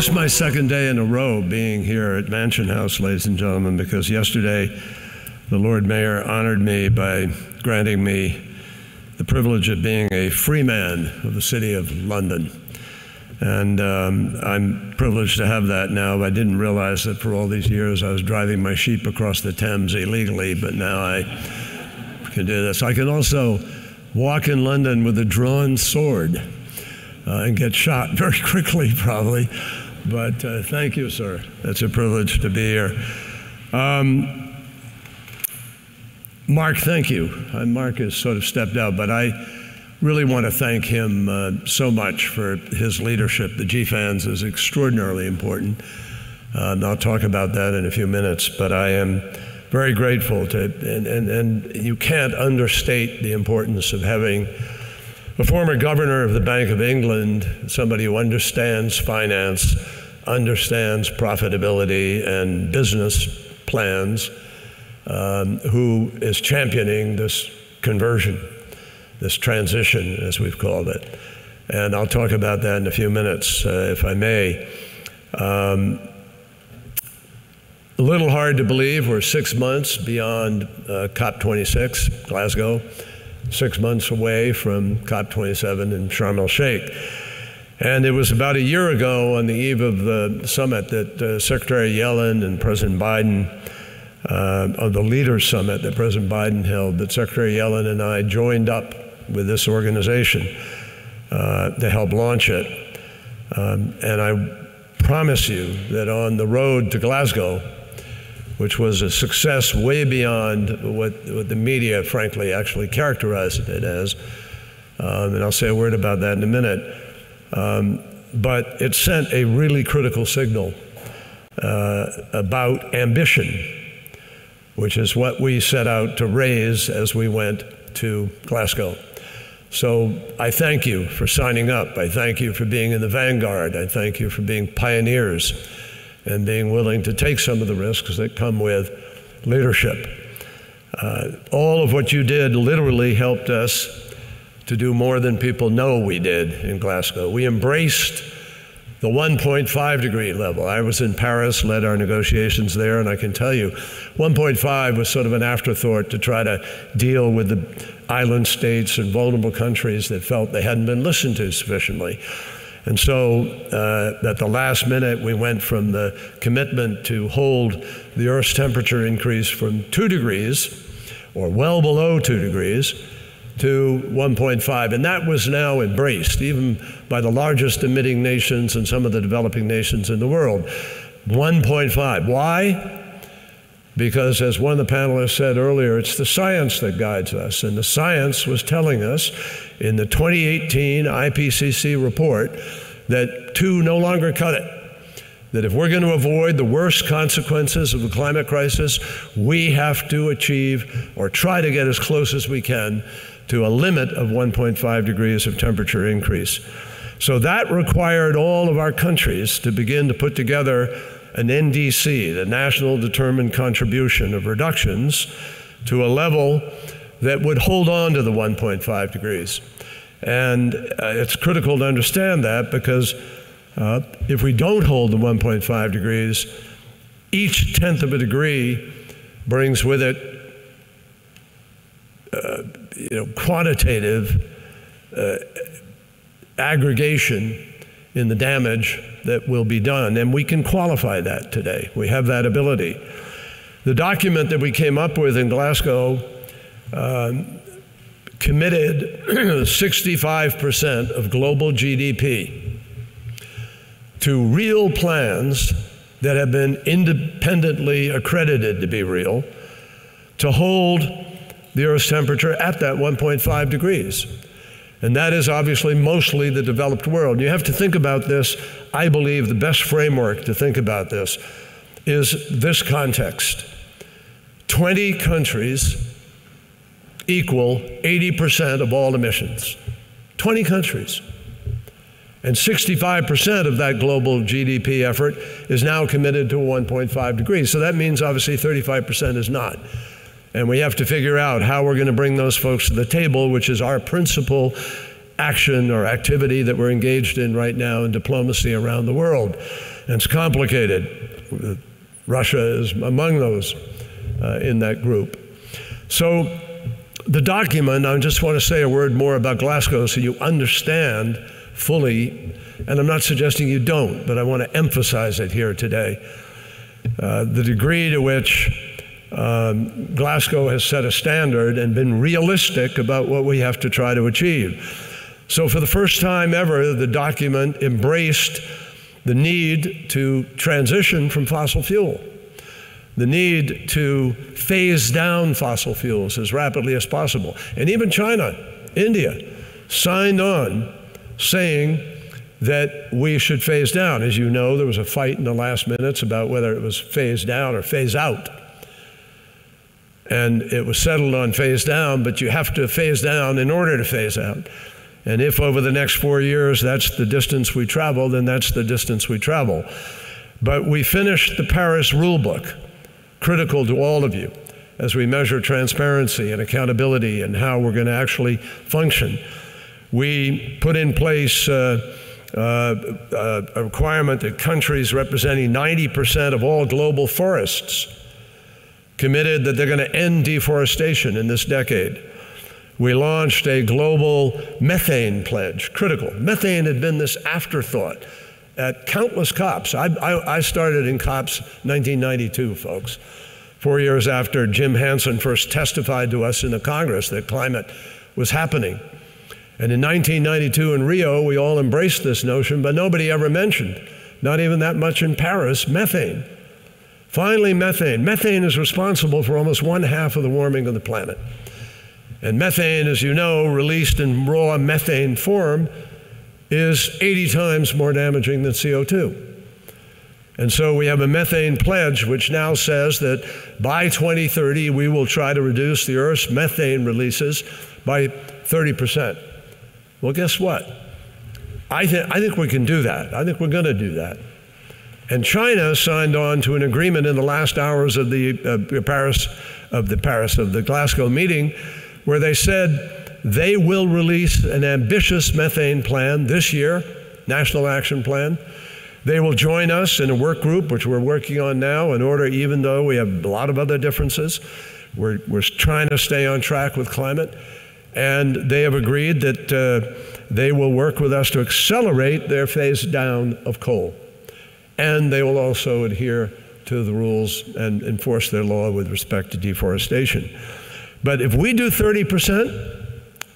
This is my second day in a row being here at Mansion House, ladies and gentlemen, because yesterday the Lord Mayor honored me by granting me the privilege of being a free man of the City of London. And um, I'm privileged to have that now. I didn't realize that for all these years I was driving my sheep across the Thames illegally, but now I can do this. I can also walk in London with a drawn sword uh, and get shot very quickly, probably. But uh, thank you, sir. It's a privilege to be here. Um, Mark, thank you. Uh, Mark has sort of stepped out, but I really want to thank him uh, so much for his leadership. The GFANZ is extraordinarily important. Uh, and I'll talk about that in a few minutes, but I am very grateful to, and, and, and you can't understate the importance of having a former governor of the Bank of England, somebody who understands finance, understands profitability and business plans, um, who is championing this conversion, this transition, as we've called it. And I'll talk about that in a few minutes, uh, if I may. Um, a little hard to believe we're six months beyond uh, COP26, Glasgow six months away from COP27 in Sharm el Sheikh. And it was about a year ago on the eve of the summit that uh, Secretary Yellen and President Biden, uh, of the Leaders Summit that President Biden held, that Secretary Yellen and I joined up with this organization uh, to help launch it. Um, and I promise you that on the road to Glasgow, which was a success way beyond what, what the media, frankly, actually characterized it as. Um, and I'll say a word about that in a minute. Um, but it sent a really critical signal uh, about ambition, which is what we set out to raise as we went to Glasgow. So I thank you for signing up. I thank you for being in the vanguard. I thank you for being pioneers and being willing to take some of the risks that come with leadership. Uh, all of what you did literally helped us to do more than people know we did in Glasgow. We embraced the 1.5 degree level. I was in Paris, led our negotiations there, and I can tell you 1.5 was sort of an afterthought to try to deal with the island states and vulnerable countries that felt they hadn't been listened to sufficiently. And so uh, at the last minute, we went from the commitment to hold the Earth's temperature increase from 2 degrees, or well below 2 degrees, to 1.5. And that was now embraced, even by the largest emitting nations and some of the developing nations in the world. 1.5. Why? Because, as one of the panelists said earlier, it's the science that guides us. And the science was telling us in the 2018 IPCC report that two no longer cut it. That if we're going to avoid the worst consequences of the climate crisis, we have to achieve or try to get as close as we can to a limit of 1.5 degrees of temperature increase. So that required all of our countries to begin to put together an NDC, the National Determined Contribution of Reductions, to a level that would hold on to the 1.5 degrees. And uh, it's critical to understand that because uh, if we don't hold the 1.5 degrees, each tenth of a degree brings with it you know, quantitative uh, aggregation in the damage that will be done. And we can qualify that today. We have that ability. The document that we came up with in Glasgow um, committed 65% of global GDP to real plans that have been independently accredited to be real to hold the Earth's temperature at that 1.5 degrees. And that is obviously mostly the developed world. You have to think about this. I believe the best framework to think about this is this context 20 countries equal 80% of all emissions. 20 countries. And 65% of that global GDP effort is now committed to 1.5 degrees. So that means obviously 35% is not. And we have to figure out how we're going to bring those folks to the table, which is our principal action or activity that we're engaged in right now in diplomacy around the world. And it's complicated. Russia is among those uh, in that group. So, the document, I just want to say a word more about Glasgow so you understand fully, and I'm not suggesting you don't, but I want to emphasize it here today. Uh, the degree to which um, Glasgow has set a standard and been realistic about what we have to try to achieve. So, for the first time ever, the document embraced the need to transition from fossil fuel, the need to phase down fossil fuels as rapidly as possible. And even China, India, signed on saying that we should phase down. As you know, there was a fight in the last minutes about whether it was phase down or phase out. And it was settled on phase down, but you have to phase down in order to phase out. And if over the next four years that's the distance we travel, then that's the distance we travel. But we finished the Paris rulebook, critical to all of you as we measure transparency and accountability and how we're going to actually function. We put in place uh, uh, uh, a requirement that countries representing 90% of all global forests committed that they're going to end deforestation in this decade. We launched a global methane pledge, critical. Methane had been this afterthought at countless COPs. I, I, I started in COPs 1992, folks, four years after Jim Hansen first testified to us in the Congress that climate was happening. And in 1992 in Rio, we all embraced this notion, but nobody ever mentioned, not even that much in Paris, methane. Finally, methane. Methane is responsible for almost one half of the warming of the planet. And methane, as you know, released in raw methane form, is 80 times more damaging than CO2. And so we have a methane pledge which now says that by 2030 we will try to reduce the Earth's methane releases by 30%. Well, guess what? I, th- I think we can do that. I think we're going to do that. And China signed on to an agreement in the last hours of the uh, Paris of the Paris of the Glasgow meeting where they said they will release an ambitious methane plan this year, national action plan. They will join us in a work group, which we're working on now, in order, even though we have a lot of other differences, we're, we're trying to stay on track with climate. And they have agreed that uh, they will work with us to accelerate their phase down of coal and they will also adhere to the rules and enforce their law with respect to deforestation. But if we do 30%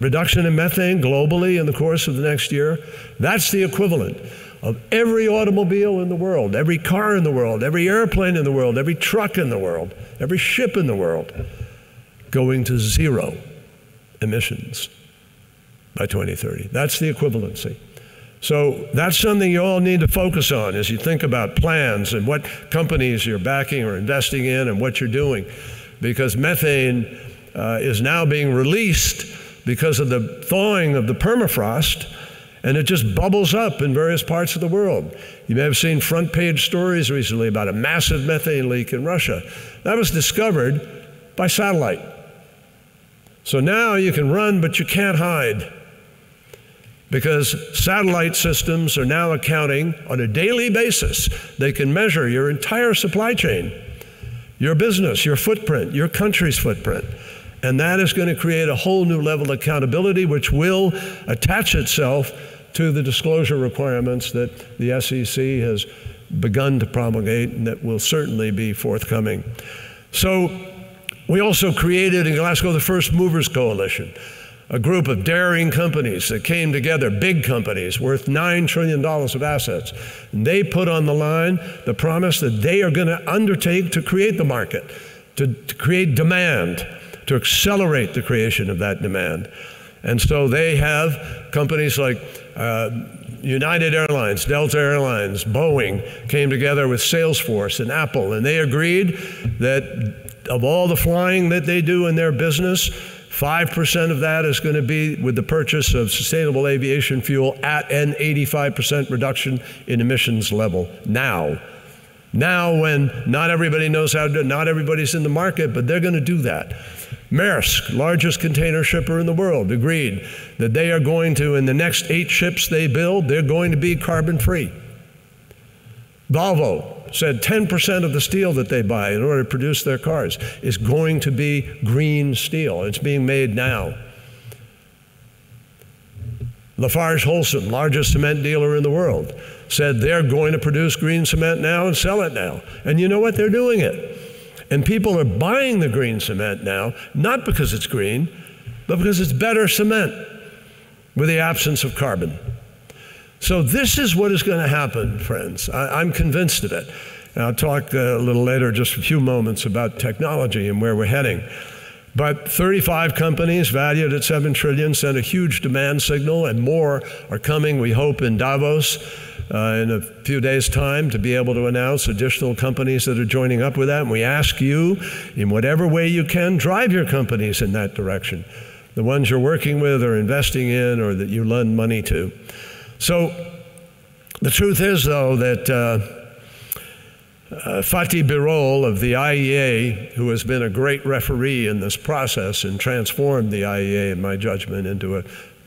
reduction in methane globally in the course of the next year, that's the equivalent of every automobile in the world, every car in the world, every airplane in the world, every truck in the world, every ship in the world going to zero emissions by 2030. That's the equivalency. So that's something you all need to focus on as you think about plans and what companies you're backing or investing in and what you're doing. Because methane uh, is now being released because of the thawing of the permafrost, and it just bubbles up in various parts of the world. You may have seen front page stories recently about a massive methane leak in Russia. That was discovered by satellite. So now you can run, but you can't hide because satellite systems are now accounting on a daily basis. They can measure your entire supply chain, your business, your footprint, your country's footprint. And that is going to create a whole new level of accountability, which will attach itself to the disclosure requirements that the SEC has begun to promulgate and that will certainly be forthcoming. So, we also created in Glasgow the First Movers Coalition a group of daring companies that came together, big companies worth $9 trillion of assets. And they put on the line the promise that they are going to undertake to create the market, to, to create demand, to accelerate the creation of that demand. And so they have companies like uh, United Airlines, Delta Airlines, Boeing came together with Salesforce and Apple, and they agreed that of all the flying that they do in their business, 5% of that is going to be with the purchase of sustainable aviation fuel at an 85% reduction in emissions level now. Now, when not everybody knows how to not everybody's in the market, but they're going to do that. Maersk, largest container shipper in the world, agreed that they are going to, in the next eight ships they build, they're going to be carbon free. Volvo said 10% of the steel that they buy in order to produce their cars is going to be green steel. It's being made now. Lafarge Holcim, largest cement dealer in the world, said they're going to produce green cement now and sell it now. And you know what? They're doing it. And people are buying the green cement now, not because it's green, but because it's better cement with the absence of carbon. So, this is what is going to happen, friends. I, am convinced of it. And I'll talk uh, a little later, just a few moments, about technology and where we're heading. But 35 companies valued at 7 trillion sent a huge demand signal, and more are coming, we hope, in Davos uh, in a few days' time to be able to announce additional companies that are joining up with that. And we ask you, in whatever way you can, drive your companies in that direction. The ones you're working with or investing in or that you lend money to. So the truth is, though, that. Uh, uh, Fatih Birol of the IEA, who has been a great referee in this process and transformed the IEA, in my judgment, into a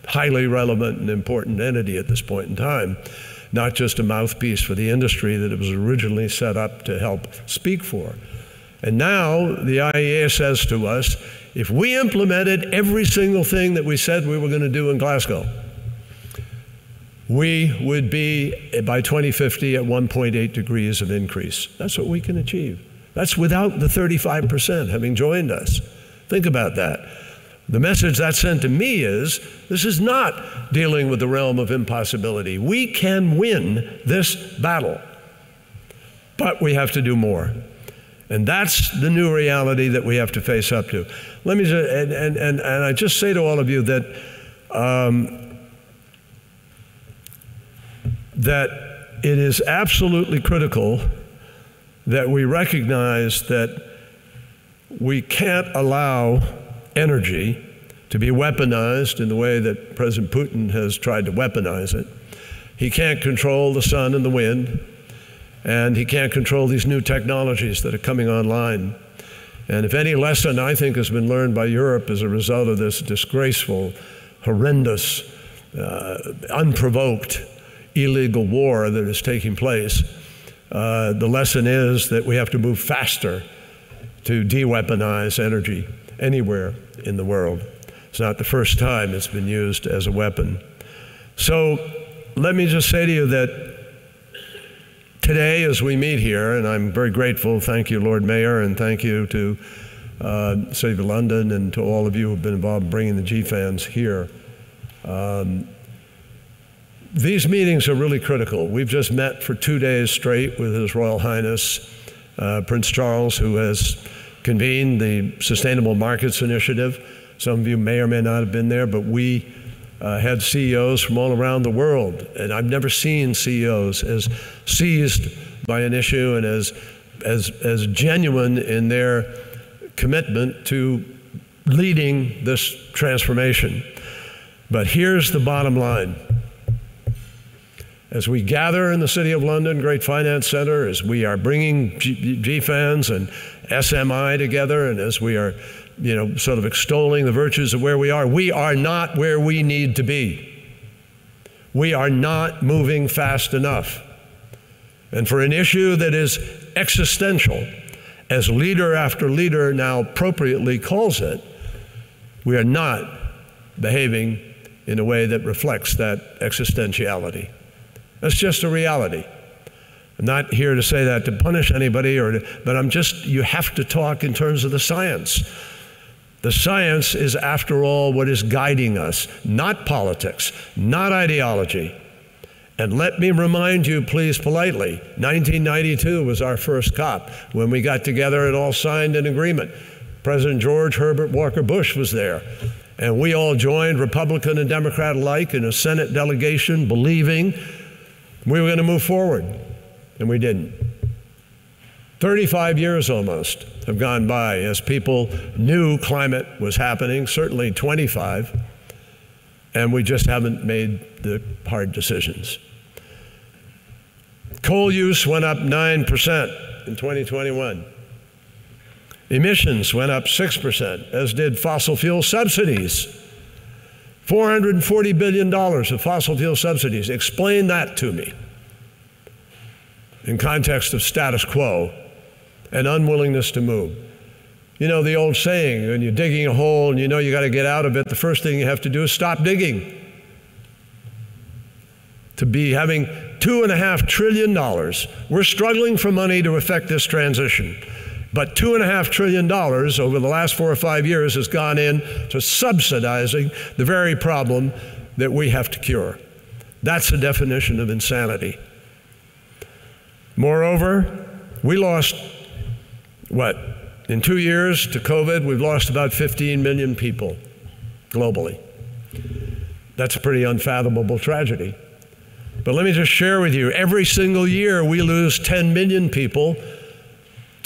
highly relevant and important entity at this point in time, not just a mouthpiece for the industry that it was originally set up to help speak for. And now the IEA says to us if we implemented every single thing that we said we were going to do in Glasgow, we would be by 2050 at 1.8 degrees of increase. That's what we can achieve. That's without the 35% having joined us. Think about that. The message that sent to me is this is not dealing with the realm of impossibility. We can win this battle, but we have to do more. And that's the new reality that we have to face up to. Let me and, and, and, and I just say to all of you that, um, that it is absolutely critical that we recognize that we can't allow energy to be weaponized in the way that President Putin has tried to weaponize it. He can't control the sun and the wind, and he can't control these new technologies that are coming online. And if any lesson I think has been learned by Europe as a result of this disgraceful, horrendous, uh, unprovoked, illegal war that is taking place, uh, the lesson is that we have to move faster to de weaponize energy anywhere in the world. It's not the first time it's been used as a weapon. So let me just say to you that today, as we meet here, and I'm very grateful, thank you, Lord Mayor, and thank you to uh, City of London and to all of you who've been involved in bringing the GFANZ here. Um, these meetings are really critical. We've just met for two days straight with His Royal Highness uh, Prince Charles, who has convened the Sustainable Markets Initiative. Some of you may or may not have been there, but we uh, had CEOs from all around the world. And I've never seen CEOs as seized by an issue and as, as, as genuine in their commitment to leading this transformation. But here's the bottom line. As we gather in the City of London Great Finance Center, as we are bringing G- GFANZ and SMI together, and as we are, you know, sort of extolling the virtues of where we are, we are not where we need to be. We are not moving fast enough. And for an issue that is existential, as leader after leader now appropriately calls it, we are not behaving in a way that reflects that existentiality. That's just a reality. I'm not here to say that to punish anybody, or to, but I'm just, you have to talk in terms of the science. The science is, after all, what is guiding us, not politics, not ideology. And let me remind you, please, politely 1992 was our first COP when we got together and all signed an agreement. President George Herbert Walker Bush was there. And we all joined, Republican and Democrat alike, in a Senate delegation, believing we were going to move forward and we didn't. 35 years almost have gone by as people knew climate was happening, certainly 25, and we just haven't made the hard decisions. Coal use went up 9% in 2021. Emissions went up 6%, as did fossil fuel subsidies. $440 billion of fossil fuel subsidies. Explain that to me in context of status quo and unwillingness to move. You know the old saying when you're digging a hole and you know you got to get out of it, the first thing you have to do is stop digging. To be having two and a half trillion dollars, we're struggling for money to effect this transition. But two and a half trillion dollars over the last four or five years has gone in to subsidizing the very problem that we have to cure. That's the definition of insanity. Moreover, we lost what? In two years to COVID, we've lost about 15 million people globally. That's a pretty unfathomable tragedy. But let me just share with you every single year we lose 10 million people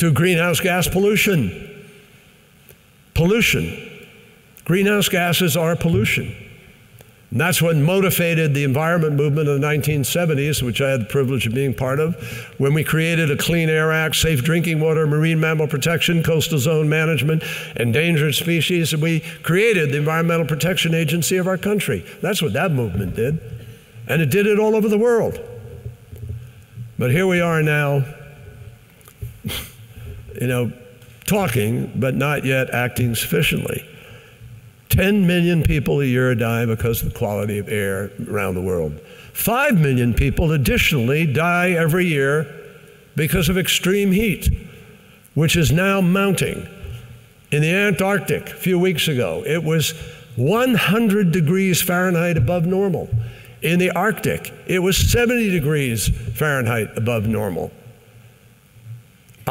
to greenhouse gas pollution. Pollution. Greenhouse gases are pollution. And that's what motivated the environment movement of the 1970s, which I had the privilege of being part of, when we created a Clean Air Act, Safe Drinking Water, Marine Mammal Protection, Coastal Zone Management, Endangered Species, and we created the Environmental Protection Agency of our country. That's what that movement did. And it did it all over the world. But here we are now, you know, talking, but not yet acting sufficiently. 10 million people a year die because of the quality of air around the world. 5 million people additionally die every year because of extreme heat, which is now mounting. In the Antarctic a few weeks ago, it was 100 degrees Fahrenheit above normal. In the Arctic, it was 70 degrees Fahrenheit above normal.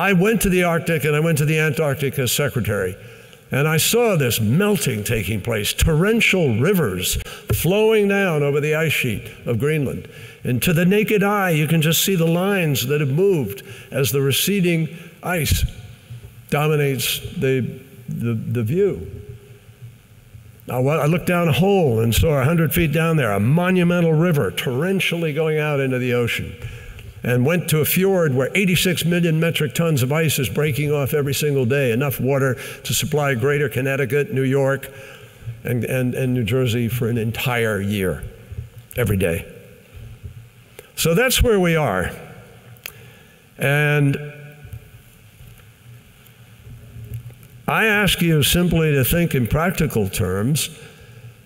I went to the Arctic and I went to the Antarctic as secretary. And I saw this melting taking place, torrential rivers flowing down over the ice sheet of Greenland. And to the naked eye, you can just see the lines that have moved as the receding ice dominates the, the, the view. Now, I looked down a hole and saw 100 feet down there a monumental river torrentially going out into the ocean and went to a fjord where 86 million metric tons of ice is breaking off every single day, enough water to supply greater Connecticut, New York, and, and, and New Jersey for an entire year, every day. So that's where we are. And I ask you simply to think in practical terms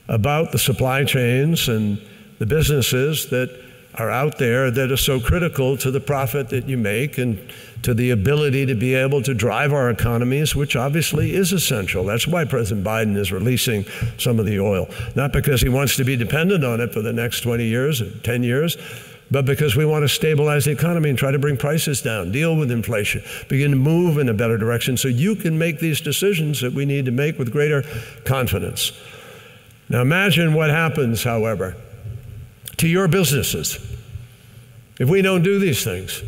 about the supply chains and the businesses that are out there that are so critical to the profit that you make and to the ability to be able to drive our economies, which obviously is essential. That's why President Biden is releasing some of the oil. Not because he wants to be dependent on it for the next 20 years or 10 years, but because we want to stabilize the economy and try to bring prices down, deal with inflation, begin to move in a better direction so you can make these decisions that we need to make with greater confidence. Now imagine what happens, however, to your businesses if we don't do these things?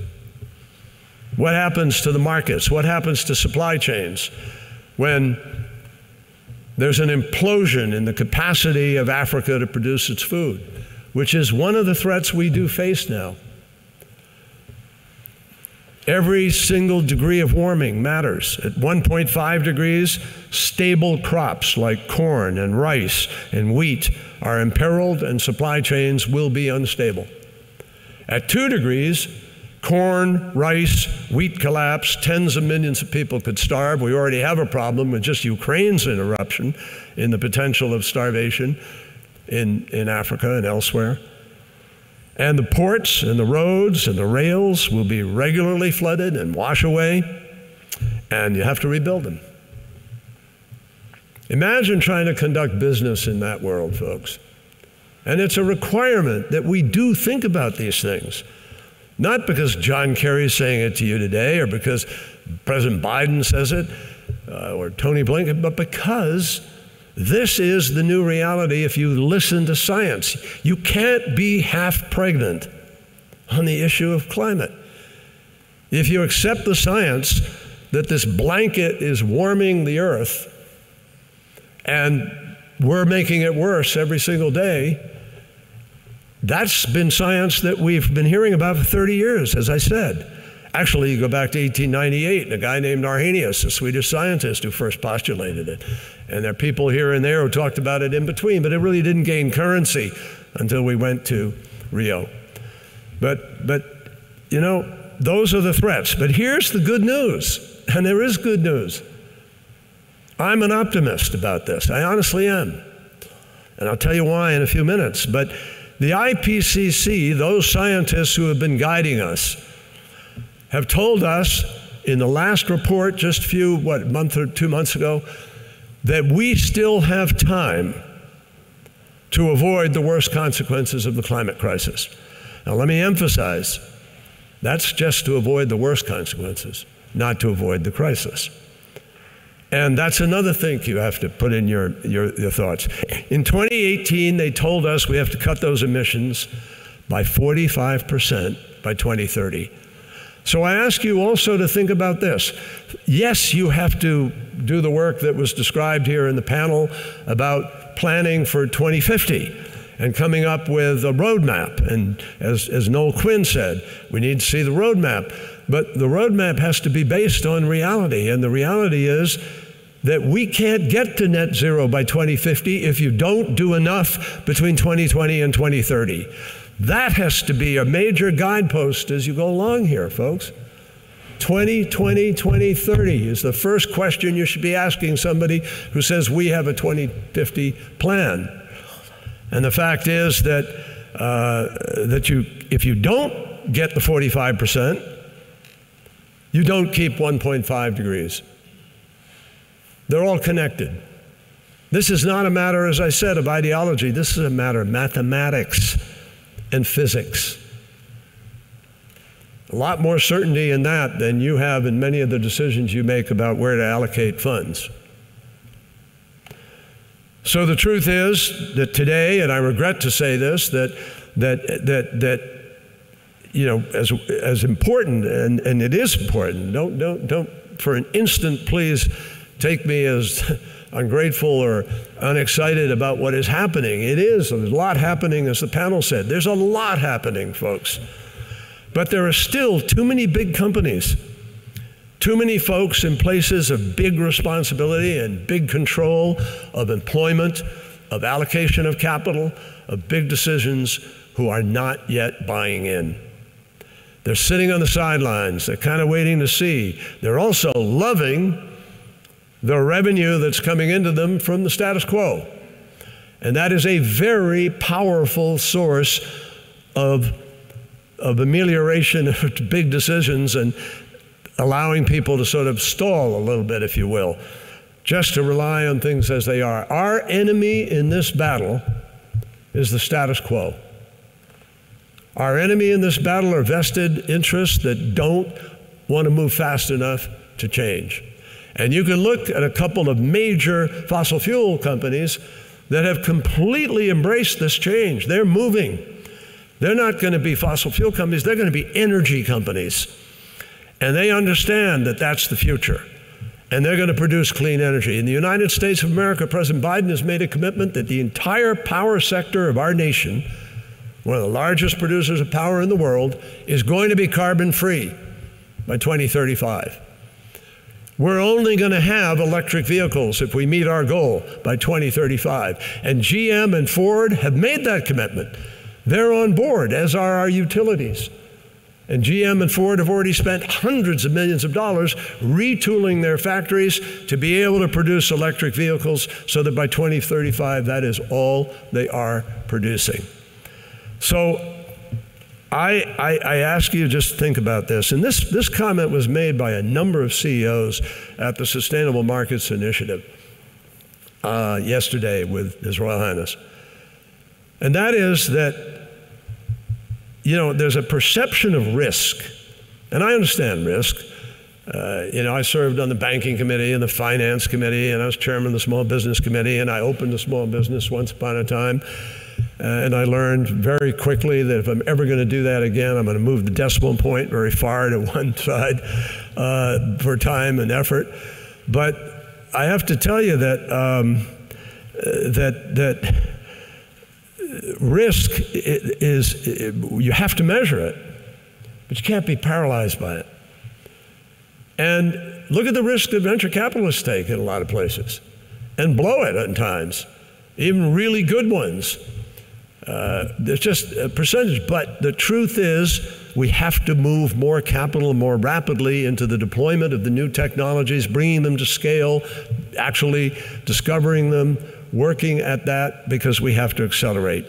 What happens to the markets? What happens to supply chains when there's an implosion in the capacity of Africa to produce its food, which is one of the threats we do face now? Every single degree of warming matters. At 1.5 degrees, stable crops like corn and rice and wheat are imperiled and supply chains will be unstable. At two degrees, corn, rice, wheat collapse, tens of millions of people could starve. We already have a problem with just Ukraine's interruption in the potential of starvation in, in Africa and elsewhere. And the ports and the roads and the rails will be regularly flooded and wash away, and you have to rebuild them. Imagine trying to conduct business in that world, folks. And it's a requirement that we do think about these things. Not because John Kerry is saying it to you today or because President Biden says it uh, or Tony Blinken, but because this is the new reality if you listen to science. You can't be half pregnant on the issue of climate. If you accept the science that this blanket is warming the earth and we're making it worse every single day, that's been science that we've been hearing about for 30 years, as I said. Actually, you go back to 1898, and a guy named Arrhenius, a Swedish scientist, who first postulated it. And there are people here and there who talked about it in between, but it really didn't gain currency until we went to Rio. But, but you know, those are the threats. But here's the good news, and there is good news. I'm an optimist about this. I honestly am. And I'll tell you why in a few minutes. But the IPCC, those scientists who have been guiding us, have told us in the last report, just a few, what, month or two months ago, that we still have time to avoid the worst consequences of the climate crisis. Now, let me emphasize that's just to avoid the worst consequences, not to avoid the crisis. And that's another thing you have to put in your, your, your, thoughts. In 2018, they told us we have to cut those emissions by 45% by 2030. So I ask you also to think about this. Yes, you have to do the work that was described here in the panel about planning for 2050 and coming up with a roadmap. And as, as Noel Quinn said, we need to see the roadmap. But the roadmap has to be based on reality. And the reality is that we can't get to net zero by 2050 if you don't do enough between 2020 and 2030. That has to be a major guidepost as you go along here, folks. 20, 20, 20, 30 is the first question you should be asking somebody who says we have a 2050 plan. And the fact is that, uh, that you, if you don't get the 45%, you don't keep 1.5 degrees. They're all connected. This is not a matter, as I said, of ideology. This is a matter of mathematics and physics. A lot more certainty in that than you have in many of the decisions you make about where to allocate funds. So the truth is that today, and I regret to say this, that that that that you know, as as important, and, and it is important. Don't don't don't for an instant please take me as ungrateful or unexcited about what is happening. It is. There's a lot happening, as the panel said. There's a lot happening, folks. But there are still too many big companies, too many folks in places of big responsibility and big control of employment, of allocation of capital, of big decisions who are not yet buying in. They're sitting on the sidelines. They're kind of waiting to see. They're also loving the revenue that's coming into them from the status quo. And that is a very powerful source of, of amelioration of big decisions and allowing people to sort of stall a little bit, if you will, just to rely on things as they are. Our enemy in this battle is the status quo. Our enemy in this battle are vested interests that don't want to move fast enough to change. And you can look at a couple of major fossil fuel companies that have completely embraced this change. They're moving. They're not going to be fossil fuel companies, they're going to be energy companies. And they understand that that's the future. And they're going to produce clean energy. In the United States of America, President Biden has made a commitment that the entire power sector of our nation, one of the largest producers of power in the world, is going to be carbon free by 2035. We're only going to have electric vehicles if we meet our goal by 2035. And GM and Ford have made that commitment. They're on board, as are our utilities. And GM and Ford have already spent hundreds of millions of dollars retooling their factories to be able to produce electric vehicles so that by 2035, that is all they are producing. So I, I, I, ask you just to think about this. And this, this comment was made by a number of CEOs at the Sustainable Markets Initiative uh, yesterday with His Royal Highness. And that is that, you know, there's a perception of risk. And I understand risk. Uh, you know, I served on the banking committee and the finance committee, and I was chairman of the small business committee, and I opened a small business once upon a time. Uh, and I learned very quickly that if I'm ever going to do that again, I'm going to move the decimal point very far to one side uh, for time and effort. But I have to tell you that um, that that risk is you have to measure it, but you can't be paralyzed by it. And look at the risk that venture capitalists take in a lot of places and blow it at times, even really good ones. Uh, there's just a percentage, but the truth is we have to move more capital more rapidly into the deployment of the new technologies, bringing them to scale, actually discovering them, working at that because we have to accelerate.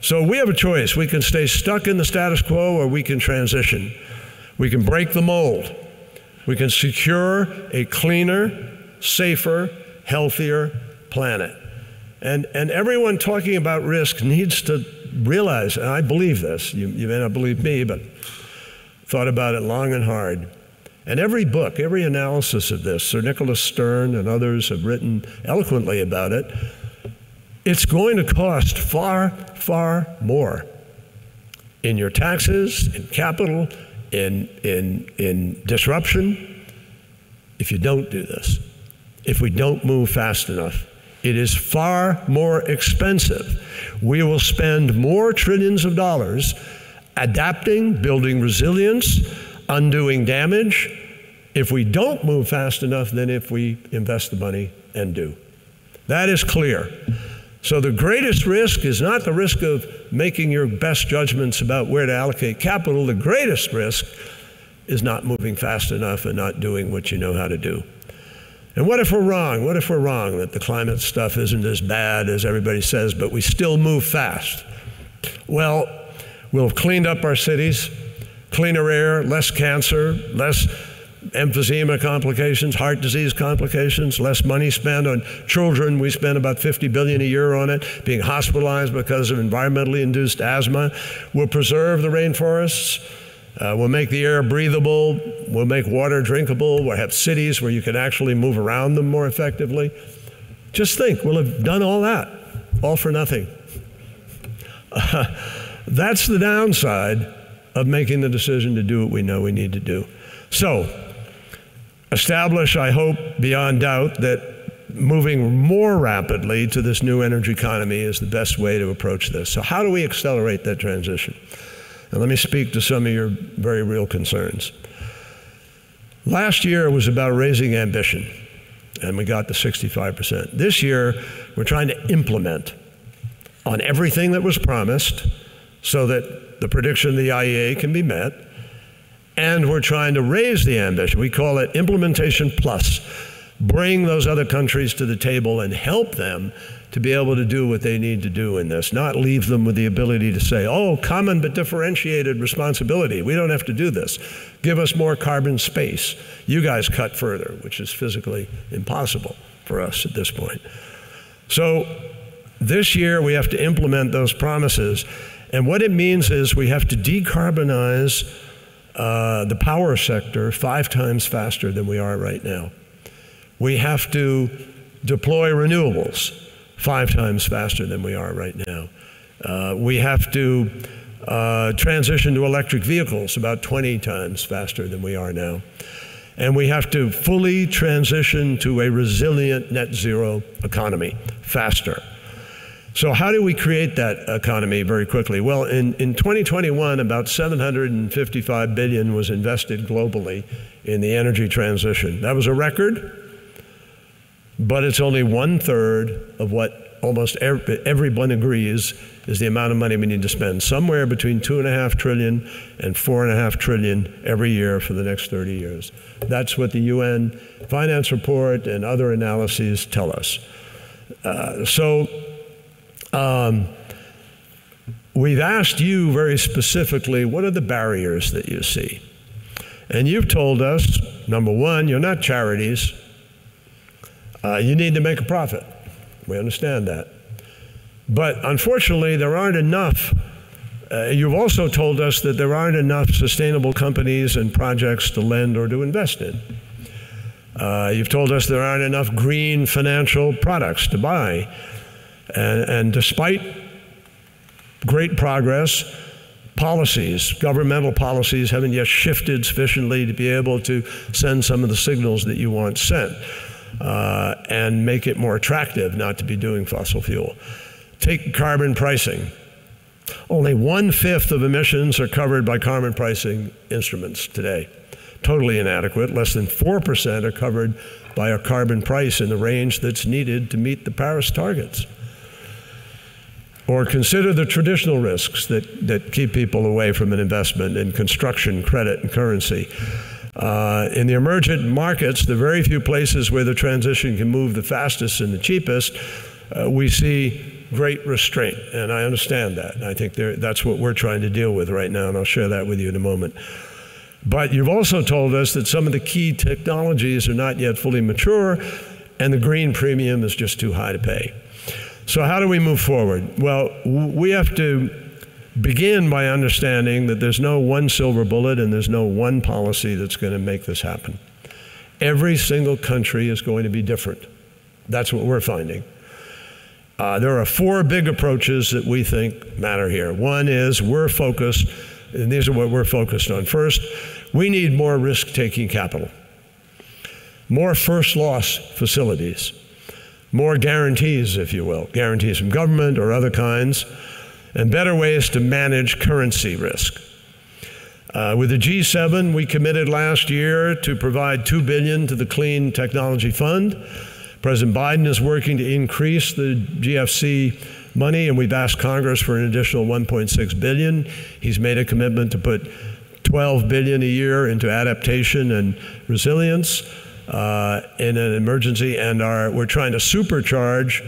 So we have a choice. We can stay stuck in the status quo or we can transition. We can break the mold. We can secure a cleaner, safer, healthier planet. And, and everyone talking about risk needs to realize, and I believe this, you, you may not believe me, but thought about it long and hard. And every book, every analysis of this, Sir Nicholas Stern and others have written eloquently about it, it's going to cost far, far more in your taxes, in capital, in, in, in disruption if you don't do this, if we don't move fast enough. It is far more expensive. We will spend more trillions of dollars adapting, building resilience, undoing damage if we don't move fast enough than if we invest the money and do. That is clear. So the greatest risk is not the risk of making your best judgments about where to allocate capital. The greatest risk is not moving fast enough and not doing what you know how to do. And what if we're wrong? What if we're wrong that the climate stuff isn't as bad as everybody says, but we still move fast? Well, we'll have cleaned up our cities, cleaner air, less cancer, less emphysema complications, heart disease complications, less money spent on children. We spend about 50 billion a year on it, being hospitalized because of environmentally induced asthma. We'll preserve the rainforests. Uh, we'll make the air breathable. We'll make water drinkable. We'll have cities where you can actually move around them more effectively. Just think, we'll have done all that, all for nothing. Uh, that's the downside of making the decision to do what we know we need to do. So, establish, I hope, beyond doubt, that moving more rapidly to this new energy economy is the best way to approach this. So, how do we accelerate that transition? And let me speak to some of your very real concerns. Last year was about raising ambition, and we got to 65%. This year, we're trying to implement on everything that was promised so that the prediction of the IEA can be met and we're trying to raise the ambition. We call it implementation plus. Bring those other countries to the table and help them to be able to do what they need to do in this, not leave them with the ability to say, oh, common but differentiated responsibility. We don't have to do this. Give us more carbon space. You guys cut further, which is physically impossible for us at this point. So this year we have to implement those promises. And what it means is we have to decarbonize uh, the power sector five times faster than we are right now. We have to deploy renewables five times faster than we are right now. Uh, we have to uh, transition to electric vehicles about 20 times faster than we are now. And we have to fully transition to a resilient net zero economy faster. So, how do we create that economy very quickly? Well, in, in 2021, about 755 billion was invested globally in the energy transition. That was a record, but it's only one third of what almost every, everyone agrees is the amount of money we need to spend. Somewhere between two and a half trillion and four and a half trillion every year for the next 30 years. That's what the UN Finance Report and other analyses tell us. Uh, so um, we've asked you very specifically what are the barriers that you see? And you've told us number one, you're not charities. Uh, you need to make a profit. We understand that. But unfortunately, there aren't enough. Uh, you've also told us that there aren't enough sustainable companies and projects to lend or to invest in. Uh, you've told us there aren't enough green financial products to buy. And, and despite great progress, policies, governmental policies, haven't yet shifted sufficiently to be able to send some of the signals that you want sent uh, and make it more attractive not to be doing fossil fuel. Take carbon pricing. Only one fifth of emissions are covered by carbon pricing instruments today. totally inadequate. Less than 4% are covered by a carbon price in the range that's needed to meet the Paris targets. Or consider the traditional risks that, that keep people away from an investment in construction, credit, and currency. Uh, in the emergent markets, the very few places where the transition can move the fastest and the cheapest, uh, we see great restraint. And I understand that. And I think that's what we're trying to deal with right now, and I'll share that with you in a moment. But you've also told us that some of the key technologies are not yet fully mature, and the green premium is just too high to pay. So, how do we move forward? Well, we have to begin by understanding that there's no one silver bullet and there's no one policy that's going to make this happen. Every single country is going to be different. That's what we're finding. Uh, there are four big approaches that we think matter here. One is we're focused, and these are what we're focused on. First, we need more risk taking capital, more first loss facilities, more guarantees, if you will, guarantees from government or other kinds, and better ways to manage currency risk. Uh, with the G7, we committed last year to provide 2 billion to the Clean Technology Fund. President Biden is working to increase the GCF money, and we've asked Congress for an additional 1.6 billion. He's made a commitment to put 12 billion a year into adaptation and resilience uh, in an emergency, and our, we're trying to supercharge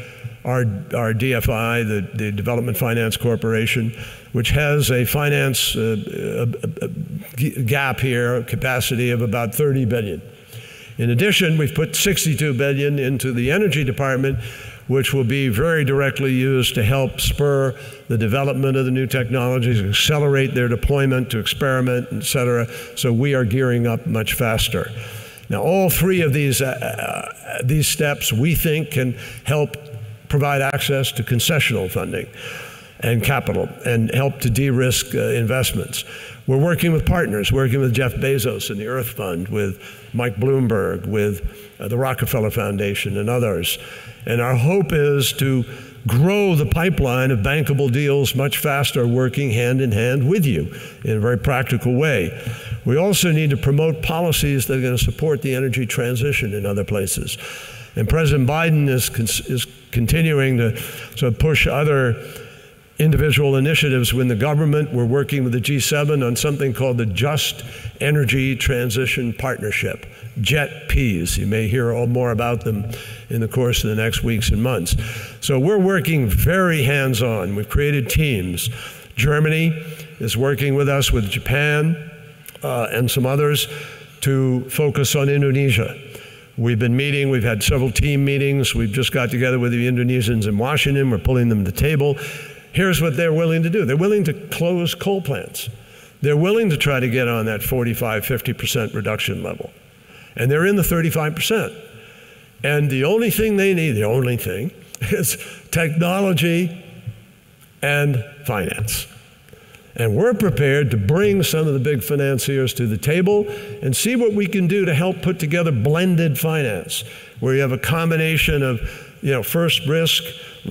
our, our DFI, the, the Development Finance Corporation, which has a finance uh, a, a gap here, capacity of about 30 billion. In addition, we've put 62 billion into the Energy Department, which will be very directly used to help spur the development of the new technologies, accelerate their deployment to experiment, et cetera. So we are gearing up much faster. Now, all three of these, uh, uh, these steps we think can help provide access to concessional funding and capital and help to de risk uh, investments. We're working with partners, working with Jeff Bezos and the Earth Fund, with Mike Bloomberg, with uh, the Rockefeller Foundation, and others. And our hope is to grow the pipeline of bankable deals much faster, working hand in hand with you in a very practical way. We also need to promote policies that are going to support the energy transition in other places. And President Biden is, is continuing to of push other individual initiatives when the government. We're working with the G7 on something called the Just Energy Transition Partnership, JETPs. You may hear all more about them in the course of the next weeks and months. So we're working very hands on. We've created teams. Germany is working with us, with Japan uh, and some others, to focus on Indonesia. We've been meeting, we've had several team meetings. We've just got together with the Indonesians in Washington. We're pulling them to the table here's what they're willing to do they're willing to close coal plants. They're willing to try to get on that 45, 50% reduction level. And they're in the 35%. And the only thing they need, the only thing, is technology and finance. And we're prepared to bring some of the big financiers to the table and see what we can do to help put together blended finance, where you have a combination of you know, first risk,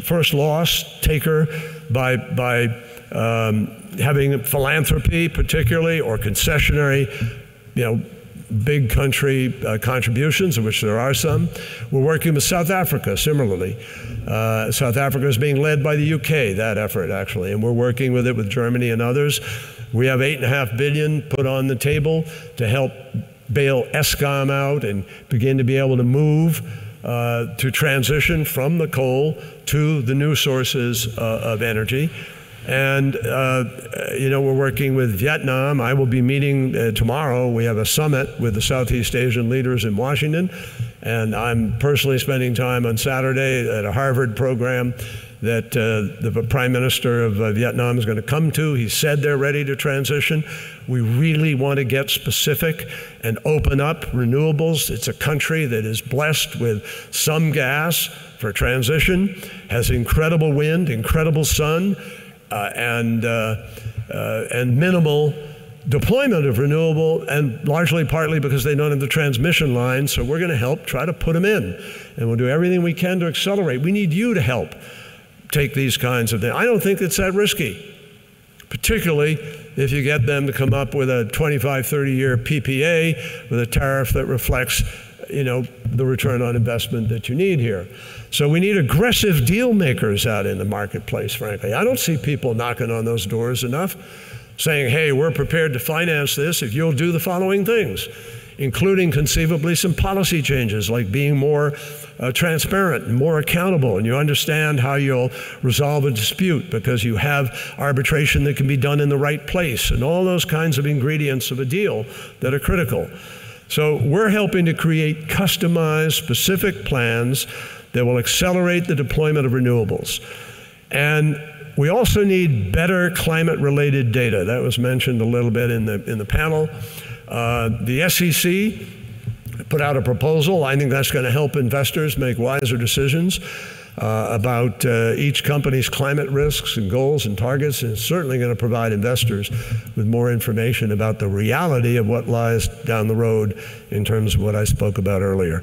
first loss taker by, by um, having philanthropy, particularly, or concessionary, you know, big country uh, contributions, of which there are some. We're working with South Africa similarly. Uh, South Africa is being led by the UK, that effort actually, and we're working with it with Germany and others. We have eight and a half billion put on the table to help bail Eskom out and begin to be able to move uh, to transition from the coal to the new sources uh, of energy. And, uh, you know, we're working with Vietnam. I will be meeting uh, tomorrow. We have a summit with the Southeast Asian leaders in Washington. And I'm personally spending time on Saturday at a Harvard program that uh, the Prime Minister of uh, Vietnam is going to come to. He said they're ready to transition. We really want to get specific and open up renewables. It's a country that is blessed with some gas for transition, has incredible wind, incredible sun, and, uh, uh, and minimal deployment of renewable, and largely partly because they don't have the transmission lines. So we're going to help try to put them in. And we'll do everything we can to accelerate. We need you to help take these kinds of things. I don't think it's that risky. particularly if you get them to come up with a 25, 30 year PPA with a tariff that reflects you know, the return on investment that you need here. So we need aggressive deal makers out in the marketplace, frankly. I don't see people knocking on those doors enough saying, hey, we're prepared to finance this if you'll do the following things, including conceivably some policy changes like being more uh, transparent and more accountable, and you understand how you'll resolve a dispute because you have arbitration that can be done in the right place, and all those kinds of ingredients of a deal that are critical. So we're helping to create customized, specific plans that will accelerate the deployment of renewables. And we also need better climate related data. That was mentioned a little bit in the, in the panel. Uh, the SEC put out a proposal. I think that's going to help investors make wiser decisions uh, about uh, each company's climate risks and goals and targets, and certainly going to provide investors with more information about the reality of what lies down the road in terms of what I spoke about earlier.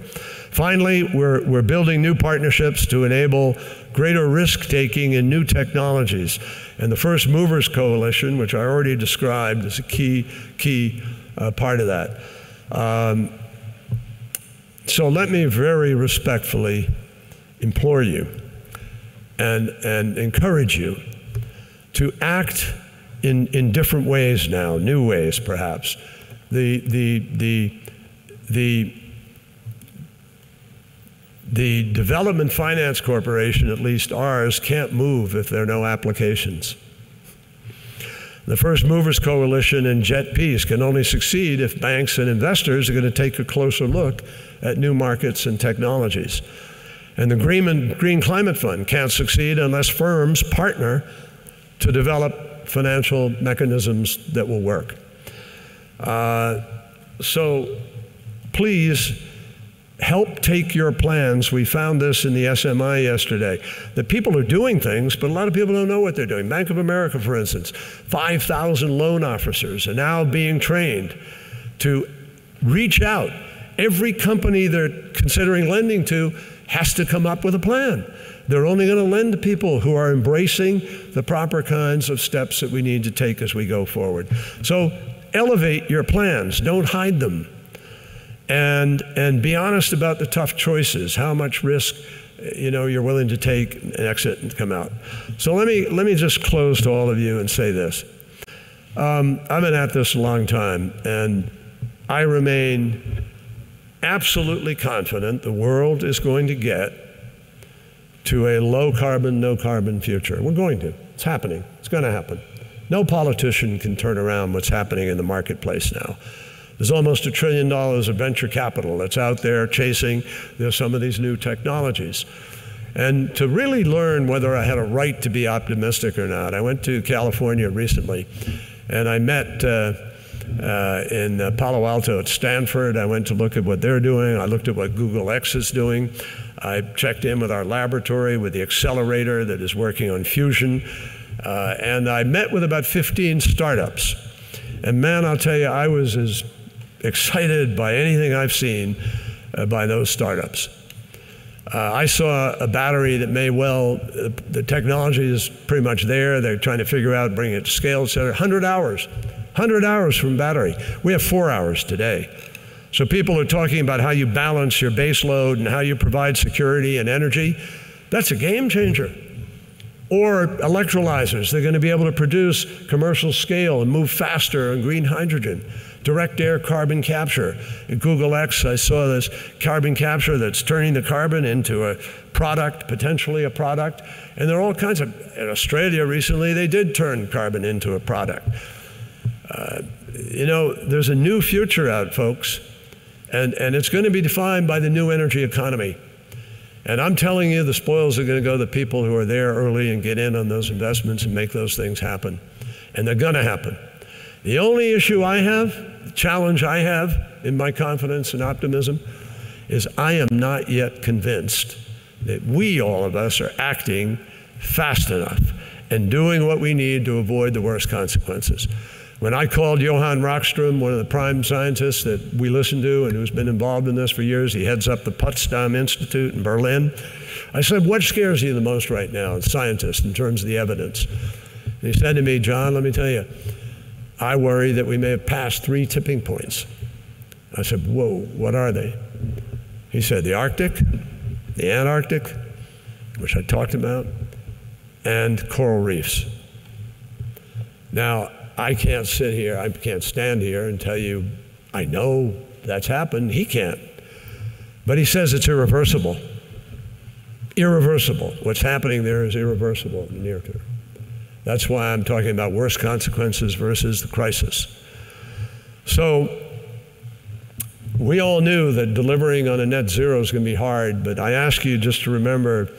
Finally, we're, we're building new partnerships to enable greater risk taking in new technologies. And the First Movers Coalition, which I already described, is a key, key uh, part of that. Um, so let me very respectfully implore you and, and encourage you to act in, in different ways now, new ways perhaps. The, the, the, the, the Development Finance Corporation, at least ours, can't move if there are no applications. The First Movers Coalition and JETPs can only succeed if banks and investors are going to take a closer look at new markets and technologies. And the Green, Green Climate Fund can't succeed unless firms partner to develop financial mechanisms that will work. Uh, so please help take your plans. We found this in the SMI yesterday that people are doing things, but a lot of people don't know what they're doing. Bank of America, for instance, 5,000 loan officers are now being trained to reach out. Every company they're considering lending to has to come up with a plan. They're only going to lend to people who are embracing the proper kinds of steps that we need to take as we go forward. So elevate your plans, don't hide them. And, and be honest about the tough choices, how much risk you know, you're willing to take and exit and come out. So let me, let me just close to all of you and say this. Um, I've been at this a long time, and I remain absolutely confident the world is going to get to a low carbon, no carbon future. We're going to. It's happening. It's going to happen. No politician can turn around what's happening in the marketplace now. There's almost a trillion dollars of venture capital that's out there chasing some of these new technologies. And to really learn whether I had a right to be optimistic or not, I went to California recently and I met uh, uh, in uh, Palo Alto at Stanford. I went to look at what they're doing. I looked at what Google X is doing. I checked in with our laboratory, with the accelerator that is working on fusion. Uh, and I met with about 15 startups. And man, I'll tell you, I was as excited by anything I've seen uh, by those startups. Uh, I saw a battery that may well, uh, the technology is pretty much there. They're trying to figure out, bring it to scale, et cetera. 100 hours. 100 hours from battery. We have four hours today. So people are talking about how you balance your base load and how you provide security and energy. That's a game changer. Or electrolyzers, they're going to be able to produce commercial scale and move faster on green hydrogen. Direct air carbon capture. At Google X, I saw this carbon capture that's turning the carbon into a product, potentially a product. And there are all kinds of, in Australia recently, they did turn carbon into a product. Uh, you know, there's a new future out, folks, and, and it's going to be defined by the new energy economy. And I'm telling you, the spoils are going to go to the people who are there early and get in on those investments and make those things happen. And they're going to happen. The only issue I have, the challenge I have in my confidence and optimism, is I am not yet convinced that we, all of us, are acting fast enough and doing what we need to avoid the worst consequences. When I called Johan Rockström, one of the prime scientists that we listen to and who's been involved in this for years, he heads up the Potsdam Institute in Berlin. I said, What scares you the most right now, as scientist, in terms of the evidence? he said to me, John, let me tell you, I worry that we may have passed three tipping points. I said, Whoa, what are they? He said, The Arctic, the Antarctic, which I talked about, and coral reefs. Now, I can't sit here, I can't stand here and tell you, I know that's happened. He can't. But he says it's irreversible. Irreversible. What's happening there is irreversible in the near term. That's why I'm talking about worse consequences versus the crisis. So, we all knew that delivering on a net zero is going to be hard, but I ask you just to remember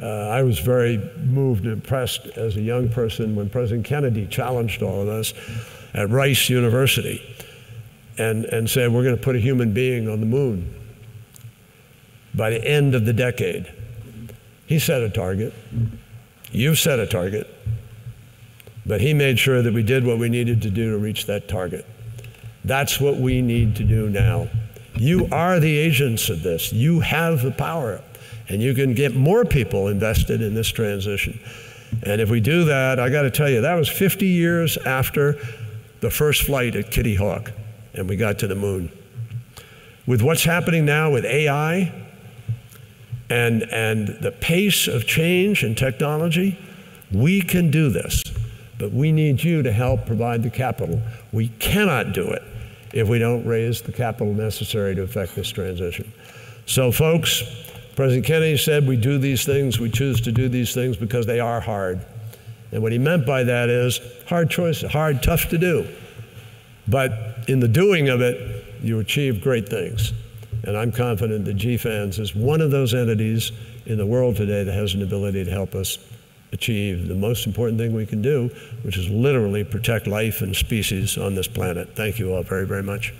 uh, I was very moved and impressed as a young person when President Kennedy challenged all of us at Rice University and, and said, We're going to put a human being on the moon by the end of the decade. He set a target. You've set a target. But he made sure that we did what we needed to do to reach that target. That's what we need to do now. You are the agents of this. You have the power, and you can get more people invested in this transition. And if we do that, I got to tell you, that was 50 years after the first flight at Kitty Hawk, and we got to the moon. With what's happening now with AI and, and the pace of change and technology, we can do this. But we need you to help provide the capital. We cannot do it if we don't raise the capital necessary to effect this transition. So, folks, President Kennedy said we do these things, we choose to do these things because they are hard. And what he meant by that is hard choice, hard, tough to do. But in the doing of it, you achieve great things. And I'm confident that GFANZ is one of those entities in the world today that has an ability to help us achieve the most important thing we can do, which is literally protect life and species on this planet. Thank you all very, very much.